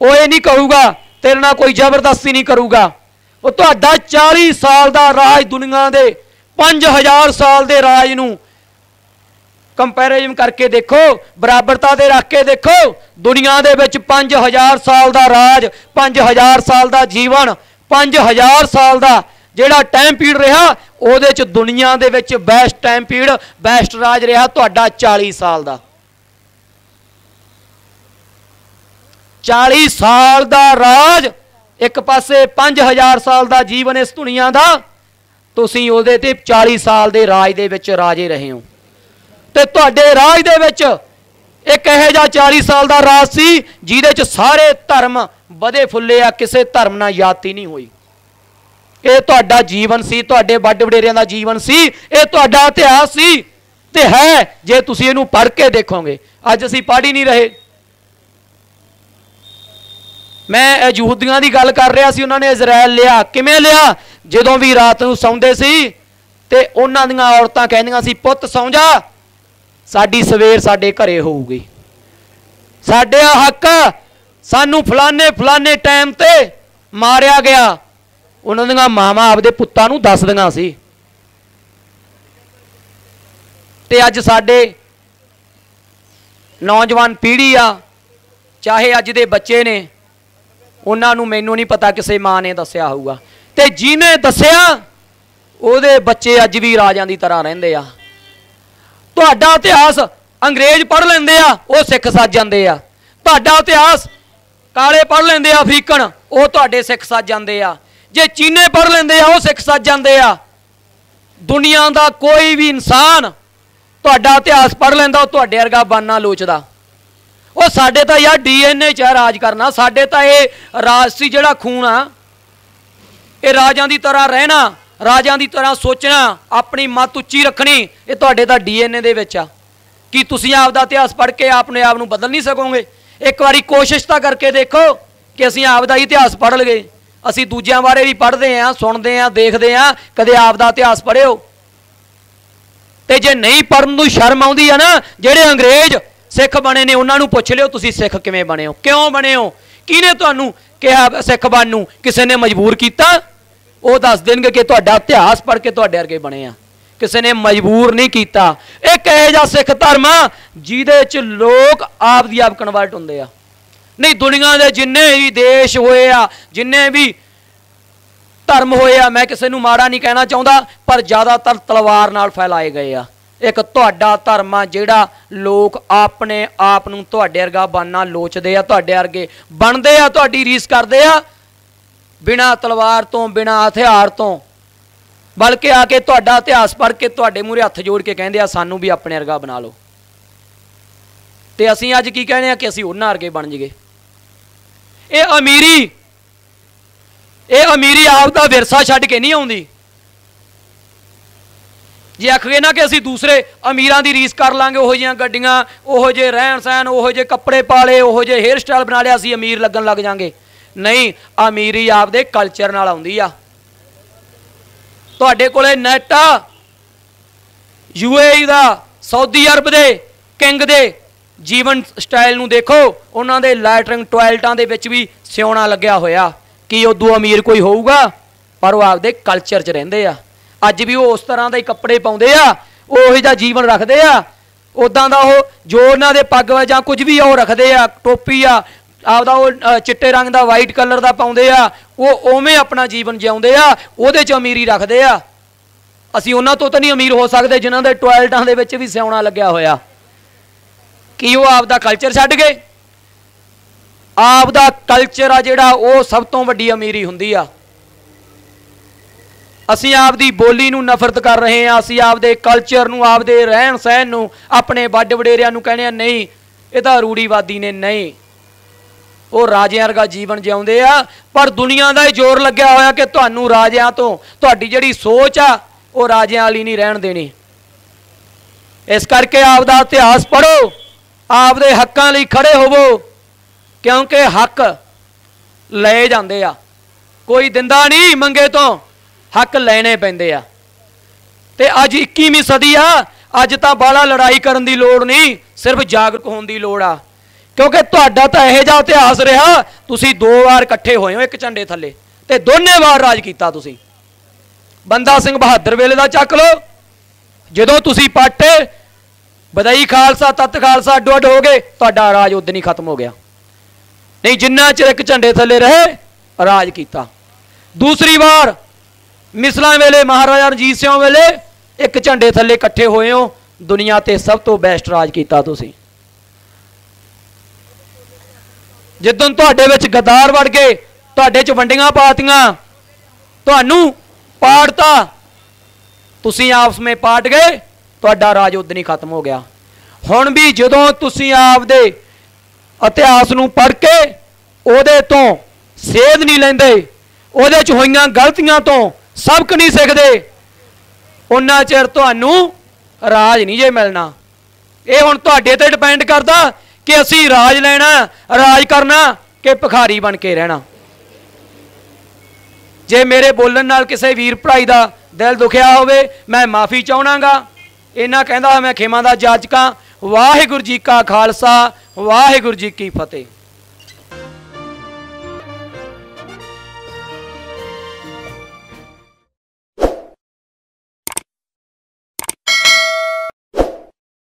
ਉਹ ਇਹ ਨਹੀਂ ਕਹੂਗਾ, ਤੇਰੇ ਨਾਲ ਕੋਈ ਜ਼ਬਰਦਸਤੀ ਨਹੀਂ ਕਰੂਗਾ। ਉਹ ਤੁਹਾਡਾ 40 ਸਾਲ ਦਾ ਰਾਜ ਦੁਨੀਆ ਦੇ 5000 ਸਾਲ ਦੇ ਰਾਜ ਨੂੰ ਕੰਪੈਰੀਜ਼ਨ ਕਰਕੇ ਦੇਖੋ, ਬਰਾਬਰਤਾ ਦੇ ਰੱਖ ਕੇ ਦੇਖੋ, ਦੁਨੀਆ ਦੇ ਵਿੱਚ 5000 ਸਾਲ ਦਾ ਰਾਜ 5000 ਸਾਲ ਦਾ ਜੀਵਨ 5000 ਸਾਲ ਦਾ ਜਿਹੜਾ ਟਾਈਮ ਪੀਰੀਅਡ ਰਿਹਾ, ਉਹਦੇ ਚ ਦੁਨੀਆ ਦੇ ਵਿੱਚ ਬੈਸਟ ਟਾਈਮ ਪੀਰੀਅਡ ਬੈਸਟ ਰਾਜ ਰਿਹਾ ਤੁਹਾਡਾ 40 ਸਾਲ ਦਾ। 40 ਸਾਲ ਦਾ ਰਾਜ, ਇੱਕ ਪਾਸੇ 5000 ਸਾਲ ਦਾ ਜੀਵਨ ਇਸ ਦੁਨੀਆ ਦਾ, ਤੁਸੀਂ ਉਹਦੇ ਤੇ 40 ਸਾਲ ਦੇ ਰਾਜ ਦੇ ਵਿੱਚ ਰਾਜੇ ਰਹੇ ਹੋ। ਤੇ ਤੁਹਾਡੇ ਰਾਜ ਦੇ ਵਿੱਚ ਇੱਕ ਇਹੋ ਜਿਹਾ 40 ਸਾਲ ਦਾ ਰਾਜ ਸੀ, ਜਿਹਦੇ ਚ ਸਾਰੇ ਧਰਮ ਵਧੇ ਫੁੱਲੇ ਆ, ਕਿਸੇ ਧਰਮ ਨਾਲ ਯਾਤੀ ਨਹੀਂ ਹੋਈ। ਇਹ ਤੁਹਾਡਾ ਜੀਵਨ ਸੀ, ਤੁਹਾਡੇ ਵੱਡ ਵਡੇਰਿਆਂ ਦਾ ਜੀਵਨ ਸੀ, ਇਹ ਤੁਹਾਡਾ ਇਤਿਹਾਸ ਸੀ। ਤੇ ਹੈ, ਜੇ ਤੁਸੀਂ ਇਹਨੂੰ ਪੜ੍ਹ ਕੇ ਦੇਖੋਗੇ, ਅੱਜ ਅਸੀਂ ਪੜ੍ਹ ਹੀ ਨਹੀਂ ਰਹੇ। ਮੈਂ ਇਹ ਯਹੂਦੀਆਂ ਦੀ ਗੱਲ ਕਰ ਰਿਹਾ ਸੀ, ਉਹਨਾਂ ਨੇ ਇਜ਼ਰਾਈਲ ਲਿਆ। ਕਿਵੇਂ ਲਿਆ? ਜਦੋਂ ਵੀ ਰਾਤ ਨੂੰ ਸੌਂਦੇ ਸੀ, ਤੇ ਉਹਨਾਂ ਦੀਆਂ ਔਰਤਾਂ ਕਹਿੰਦੀਆਂ ਸੀ, ਪੁੱਤ, ਸੌਂ ਜਾ। ਸਾਡੀ ਸਵੇਰ ਸਾਡੇ ਘਰੇ ਹੋਊਗੀ। ਸਾਡੇ ਆ ਹੱਕ ਆ, ਸਾਨੂੰ ਫਲਾਣੇ ਫਲਾਣੇ ਟਾਈਮ ਤੇ ਮਾਰਿਆ ਗਿਆ। ਉਹਨਾਂ ਦੀਆਂ ਮਾਵਾਂ ਆਪਦੇ ਪੁੱਤਾਂ ਨੂੰ ਦੱਸਦੀਆਂ ਸੀ। ਤੇ ਅੱਜ ਸਾਡੇ ਨੌਜਵਾਨ ਪੀੜ੍ਹੀ ਆ ਚਾਹੇ ਅੱਜ ਦੇ ਬੱਚੇ ਨੇ ਉਹਨਾਂ ਨੂੰ ਮੈਨੂੰ ਨਹੀਂ ਪਤਾ ਕਿਸੇ ਮਾਂ ਨੇ ਦੱਸਿਆ ਹੋਊਗਾ। ਤੇ ਜਿਹਨੇ ਦੱਸਿਆ ਉਹਦੇ ਬੱਚੇ ਅੱਜ ਵੀ ਰਾਜਾਂ ਦੀ ਤਰ੍ਹਾਂ ਰਹਿੰਦੇ ਆ। ਤੁਹਾਡਾ ਇਤਿਹਾਸ ਅੰਗਰੇਜ਼ ਪੜ੍ਹ ਲੈਂਦੇ ਆ, ਉਹ ਸਿੱਖ ਸੱਜ ਜਾਂਦੇ ਆ। ਤੁਹਾਡਾ ਇਤਿਹਾਸ ਕਾਲੇ ਪੜ੍ਹ ਲੈਂਦੇ ਆ, ਅਫਰੀਕਨ, ਉਹ ਤੁਹਾਡੇ ਸਿੱਖ ਸੱਜ ਜਾਂਦੇ ਆ। ਜੇ ਚੀਨੇ ਪੜ੍ਹ ਲੈਂਦੇ ਆ, ਉਹ ਸਿੱਖ ਸੱਜ ਜਾਂਦੇ ਆ। ਦੁਨੀਆ ਦਾ ਕੋਈ ਵੀ ਇਨਸਾਨ ਤੁਹਾਡਾ ਇਤਿਹਾਸ ਪੜ੍ਹ ਲੈਂਦਾ, ਉਹ ਤੁਹਾਡੇ ਵਰਗਾ ਬਾਨਾ ਲੋਚਦਾ। ਉਹ ਸਾਡੇ ਤਾਂ ਯਾਰ ਡੀਐਨਏ ਚ ਆ ਰਾਜ ਕਰਨਾ, ਸਾਡੇ ਤਾਂ ਇਹ ਰਾਜਸੀ ਜਿਹੜਾ ਖੂਨ ਆ। ਇਹ ਰਾਜਾਂ ਦੀ ਤਰ੍ਹਾਂ ਰਹਿਣਾ ਰਾਜਾਂ ਦੀ ਤਰ੍ਹਾਂ ਸੋਚਣਾ, ਆਪਣੀ ਮੱਤ ਉੱਚੀ ਰੱਖਣੀ, ਇਹ ਤੁਹਾਡੇ ਤਾਂ ਡੀਐਨਏ ਦੇ ਵਿੱਚ ਆ। ਕਿ ਤੁਸੀਂ ਆਪ ਦਾ ਇਤਿਹਾਸ ਪੜ੍ਹ ਕੇ ਆਪਣੇ ਆਪ ਨੂੰ ਬਦਲ ਨਹੀਂ ਸਕੋਗੇ? ਇੱਕ ਵਾਰੀ ਕੋਸ਼ਿਸ਼ ਤਾਂ ਕਰਕੇ ਦੇਖੋ ਕਿ ਅਸੀਂ ਆਪ ਦਾ ਹੀ ਇਤਿਹਾਸ ਪੜ੍ਹ ਲਗੇ। ਅਸੀਂ ਦੂਜਿਆਂ ਬਾਰੇ ਵੀ ਪੜ੍ਹਦੇ ਆਂ ਸੁਣਦੇ ਆਂ ਦੇਖਦੇ ਆਂ ਕਦੇ ਆਪ ਦਾ ਇਤਿਹਾਸ ਪੜ੍ਹਿਓ। ਤੇ ਜੇ ਨਹੀਂ ਪੜਨ ਨੂੰ ਸ਼ਰਮ ਆਉਂਦੀ ਆ ਨਾ, ਜਿਹੜੇ ਅੰਗਰੇਜ਼ ਸਿੱਖ ਬਣੇ ਨੇ, ਉਹਨਾਂ ਨੂੰ ਪੁੱਛ ਲਿਓ, ਤੁਸੀਂ ਸਿੱਖ ਕਿਵੇਂ ਬਣੇ ਹੋ? ਕਿਉਂ ਬਣੇ ਹੋ? ਕਿਹਨੇ ਤੁਹਾਨੂੰ ਕਿਹਾ ਸਿੱਖ ਬਣ ਨੂੰ? ਕਿਸੇ ਨੇ ਮਜਬੂਰ ਕੀਤਾ? ਉਹ ਦੱਸ ਦੇਣਗੇ ਕਿ ਤੁਹਾਡਾ ਇਤਿਹਾਸ ਪੜ੍ਹ ਕੇ ਤੁਹਾਡੇ ਵਰਗੇ ਬਣੇ ਆ। ਕਿਸੇ ਨੇ ਮਜਬੂਰ ਨਹੀਂ ਕੀਤਾ। ਇੱਕ ਇਹੋ ਜਿਹਾ ਸਿੱਖ ਧਰਮ ਆ, ਜਿਹਦੇ ਚ ਲੋਕ ਆਪ ਦੀ ਆਪ ਕਨਵਰਟ ਹੁੰਦੇ ਆ। ਨਹੀਂ, ਦੁਨੀਆ ਦੇ ਜਿੰਨੇ ਵੀ ਦੇਸ਼ ਹੋਏ ਆ, ਜਿੰਨੇ ਵੀ ਧਰਮ ਹੋਏ ਆ, ਮੈਂ ਕਿਸੇ ਨੂੰ ਮਾੜਾ ਨਹੀਂ ਕਹਿਣਾ ਚਾਹੁੰਦਾ, ਪਰ ਜ਼ਿਆਦਾਤਰ ਤਲਵਾਰ ਨਾਲ ਫੈਲਾਏ ਗਏ ਆ। ਇੱਕ ਤੁਹਾਡਾ ਧਰਮ ਆ, ਜਿਹੜਾ ਲੋਕ ਆਪਣੇ ਆਪ ਨੂੰ ਤੁਹਾਡੇ ਵਰਗਾ ਬਣਨਾ ਲੋਚਦੇ ਆ, ਤੁਹਾਡੇ ਵਰਗੇ ਬਣਦੇ ਆ, ਤੁਹਾਡੀ ਰੀਸ ਕਰਦੇ ਆ। ਬਿਨਾ ਤਲਵਾਰ ਤੋਂ, ਬਿਨਾ ਹਥਿਆਰ ਤੋਂ, ਬਲਕਿ ਆ ਕੇ ਤੁਹਾਡਾ ਇਤਿਹਾਸ ਪੜ੍ਹ ਕੇ ਤੁਹਾਡੇ ਮੂਹਰੇ ਹੱਥ ਜੋੜ ਕੇ ਕਹਿੰਦੇ ਆ, ਸਾਨੂੰ ਵੀ ਆਪਣੇ ਵਰਗਾ ਬਣਾ ਲਓ। ਤੇ ਅਸੀਂ ਅੱਜ ਕੀ ਕਹਿੰਦੇ ਆ ਕਿ ਅਸੀਂ ਉਹਨਾਂ ਵਰਗੇ ਬਣ ਜੀਏ ਇਹ ਅਮੀਰੀ ਇਹ ਅਮੀਰੀ ਆਪ ਦਾ ਵਿਰਸਾ ਛੱਡ ਕੇ ਨਹੀਂ ਆਉਂਦੀ। ਜੇ ਆਖਗੇ ਨਾ ਕਿ ਅਸੀਂ ਦੂਸਰੇ ਅਮੀਰਾਂ ਦੀ ਰੀਸ ਕਰ ਲਾਂਗੇ, ਉਹੋ ਜਿਹੀਆਂ ਗੱਡੀਆਂ, ਉਹੋ ਜਿਹੇ ਰਹਿਣ ਸਹਿਣ ਉਹੋ ਜਿਹੇ ਕੱਪੜੇ ਪਾ ਲਏ ਉਹੋ ਜਿਹੇ ਹੇਅਰ ਸਟਾਈਲ ਬਣਾ ਲਿਆ, ਅਸੀਂ ਅਮੀਰ ਲੱਗਣ ਲੱਗ ਜਾਾਂਗੇ। ਨਹੀਂ ਅਮੀਰੀ ਆਪਦੇ ਕਲਚਰ ਨਾਲ ਆਉਂਦੀ ਆ। ਤੁਹਾਡੇ ਕੋਲੇ ਨੈਟ ਆ। ਯੂਏਈ ਦਾ ਸਾਊਦੀ ਅਰਬ ਦੇ ਕਿੰਗ ਦੇ ਜੀਵਨ ਸਟਾਈਲ ਨੂੰ ਦੇਖੋ। ਉਹਨਾਂ ਦੇ ਲੈਟਰਿੰਗ ਟਾਇਲਟਾਂ ਦੇ ਵਿੱਚ ਵੀ ਸਿਉਣਾ ਲੱਗਿਆ ਹੋਇਆ। ਕੀ ਉਦੋਂ ਅਮੀਰ ਕੋਈ ਹੋਊਗਾ? ਪਰ ਉਹ ਆਪਦੇ ਕਲਚਰ 'ਚ ਰਹਿੰਦੇ ਆ। ਅੱਜ ਵੀ ਉਹ ਉਸ ਤਰ੍ਹਾਂ ਦੇ ਹੀ ਕੱਪੜੇ ਪਾਉਂਦੇ ਆ, ਉਹ ਉਹੋ ਜੀਵਨ ਰੱਖਦੇ ਆ। ਉਦਾਂ ਦਾ ਉਹ ਜੋ ਉਹਨਾਂ ਦੇ ਪੱਗ ਜਾਂ ਕੁਝ ਵੀ ਆ ਉਹ ਰੱਖਦੇ ਆ, ਟੋਪੀ ਆ ਆਪਦਾ ਉਹ ਚਿੱਟੇ ਰੰਗ ਦਾ ਵਾਈਟ ਕਲਰ ਦਾ ਪਾਉਂਦੇ ਆ, ਉਹ ਉਵੇਂ ਆਪਣਾ ਜੀਵਨ ਜਿਉਂਦੇ ਆ, ਉਹਦੇ 'ਚ ਅਮੀਰੀ ਰੱਖਦੇ ਆ। ਅਸੀਂ ਉਹਨਾਂ ਤੋਂ ਤਾਂ ਨਹੀਂ ਅਮੀਰ ਹੋ ਸਕਦੇ ਜਿਨ੍ਹਾਂ ਦੇ ਟਾਇਲਟਾਂ ਦੇ ਵਿੱਚ ਵੀ ਸਿਉਣਾ ਲੱਗਿਆ ਹੋਇਆ। ਕੀ ਉਹ ਆਪਦਾ ਕਲਚਰ ਛੱਡ ਗਏ? ਆਪਦਾ ਕਲਚਰ ਆ ਜਿਹੜਾ, ਉਹ ਸਭ ਤੋਂ ਵੱਡੀ ਅਮੀਰੀ ਹੁੰਦੀ ਆ। ਅਸੀਂ ਆਪਦੀ ਬੋਲੀ ਨੂੰ ਨਫ਼ਰਤ ਕਰ ਰਹੇ ਹਾਂ ਅਸੀਂ ਆਪਦੇ ਕਲਚਰ ਨੂੰ, ਆਪਦੇ ਰਹਿਣ ਸਹਿਣ ਨੂੰ, ਆਪਣੇ ਵੱਡ ਵਡੇਰਿਆਂ ਨੂੰ ਕਹਿੰਦੇ ਆ, ਨਹੀਂ, ਇਹ ਤਾਂ ਰੂੜੀਵਾਦੀ ਨੇ, ਨਹੀਂ। ਉਹ ਰਾਜਿਆਂ ਵਰਗਾ ਜੀਵਨ ਜਿਉਂਦੇ ਆ, ਪਰ ਦੁਨੀਆ ਦਾ ਹੀ ਜ਼ੋਰ ਲੱਗਿਆ ਹੋਇਆ ਕਿ ਤੁਹਾਨੂੰ ਰਾਜਿਆਂ ਤੋਂ, ਤੁਹਾਡੀ ਜਿਹੜੀ ਸੋਚ ਆ, ਉਹ ਰਾਜਿਆਂ ਵਾਲੀ ਨਹੀਂ ਰਹਿਣ ਦੇਣੀ। ਇਸ ਕਰਕੇ ਆਪ ਦਾ ਇਤਿਹਾਸ ਪੜ੍ਹੋ, ਆਪ ਦੇ ਹੱਕਾਂ ਲਈ ਖੜੇ ਹੋਵੋ, ਕਿਉਂਕਿ ਹੱਕ ਲਏ ਜਾਂਦੇ ਆ। ਕੋਈ ਦਿੰਦਾ ਨਹੀਂ ਮੰਗੇ ਤੋਂ, ਹੱਕ ਲੈਣੇ ਪੈਂਦੇ ਆ। ਤੇ ਅੱਜ 21ਵੀਂ ਸਦੀ ਆ, ਅੱਜ ਤਾਂ ਬਾਲਾ ਲੜਾਈ ਕਰਨ ਦੀ ਲੋੜ ਨਹੀਂ, ਸਿਰਫ ਜਾਗਰੂਕ ਹੋਣ ਦੀ ਲੋੜ ਆ। ਕਿਉਂਕਿ ਤੁਹਾਡਾ ਤਾਂ ਇਹੋ ਜਿਹਾ ਇਤਿਹਾਸ ਰਿਹਾ, ਤੁਸੀਂ ਦੋ ਵਾਰ ਇਕੱਠੇ ਹੋਏ ਹੋ ਇੱਕ ਝੰਡੇ ਥੱਲੇ ਤੇ ਦੋਨੇ ਵਾਰ ਰਾਜ ਕੀਤਾ ਤੁਸੀਂ। ਬੰਦਾ ਸਿੰਘ ਬਹਾਦਰ ਵੇਲੇ ਦਾ ਚੱਕ ਲਓ। ਜਦੋਂ ਤੁਸੀਂ ਪਾਟੇ ਬਦਾਈ ਖਾਲਸਾ, ਤਤ ਖਾਲਸਾ, ਅੱਡੋ ਅੱਡ ਹੋ ਗਏ, ਤੁਹਾਡਾ ਰਾਜ ਉਦੋਂ ਹੀ ਖਤਮ ਹੋ ਗਿਆ। ਨਹੀਂ, ਜਿੰਨਾ ਚਿਰ ਇੱਕ ਝੰਡੇ ਥੱਲੇ ਰਹੇ, ਰਾਜ ਕੀਤਾ। ਦੂਸਰੀ ਵਾਰ, ਮਿਸਲਾਂ ਵੇਲੇ, ਮਹਾਰਾਜਾ ਰਣਜੀਤ ਸਿੰਘ ਵੇਲੇ, ਇੱਕ ਝੰਡੇ ਥੱਲੇ ਇਕੱਠੇ ਹੋਏ ਹੋ, ਦੁਨੀਆ ਤੇ ਸਭ ਤੋਂ ਬੈਸਟ ਰਾਜ ਕੀਤਾ ਤੁਸੀਂ। ਜਿੱਦਨ ਤੁਹਾਡੇ ਵਿੱਚ ਗਦਾਰ ਵੜ ਗਏ, ਤੁਹਾਡੇ ਚ ਵੰਡੀਆਂ ਪਾਤੀਆਂ, ਤੁਹਾਨੂੰ ਪਾੜਤਾ, ਤੁਸੀਂ ਆਪਸ ਵਿੱਚ ਪਾਟ ਗਏ, ਤੁਹਾਡਾ ਰਾਜ ਉਦੋਂ ਹੀ ਖਤਮ ਹੋ ਗਿਆ। ਹੁਣ ਵੀ ਜਦੋਂ ਤੁਸੀਂ ਆਪਦੇ ਇਤਿਹਾਸ ਨੂੰ ਪੜ੍ਹ ਕੇ ਉਹਦੇ ਤੋਂ ਸੇਧ ਨਹੀਂ ਲੈਂਦੇ, ਉਹਦੇ ਚ ਹੋਈਆਂ ਗਲਤੀਆਂ ਤੋਂ ਸਬਕ ਨਹੀਂ ਸਿੱਖਦੇ, ਉਹਨਾਂ ਚਿਰ ਤੁਹਾਨੂੰ ਰਾਜ ਨਹੀਂ ਜੇ ਮਿਲਣਾ। ਇਹ ਹੁਣ ਤੁਹਾਡੇ ਤੇ ਡਿਪੈਂਡ ਕਰਦਾ ਕਿ ਅਸੀਂ ਰਾਜ ਲੈਣਾ, ਰਾਜ ਕਰਨਾ ਕਿ ਭਖਾਰੀ ਬਣ ਕੇ ਰਹਿਣਾ। ਜੇ ਮੇਰੇ ਬੋਲਣ ਨਾਲ ਕਿਸੇ ਵੀਰ ਭਰਾਈ ਦਾ ਦਿਲ ਦੁਖਿਆ ਹੋਵੇ, ਮੈਂ ਮਾਫੀ ਚਾਹਣਾਗਾ। ਇਹਨਾਂ ਕਹਿੰਦਾ ਮੈਂ ਖੇਮਾਂ ਦਾ ਜਾਜਕਾਂ, ਵਾਹਿਗੁਰੂ ਜੀ ਕਾ ਖਾਲਸਾ, ਵਾਹਿਗੁਰੂ ਜੀ ਕੀ ਫਤਿਹ।